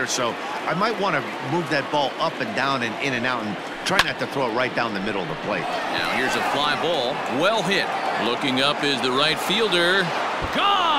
or so, I might want to move that ball up and down and in and out and try not to throw it right down the middle of the plate. Now here's a fly ball. Well hit. Looking up is the right fielder. Gone!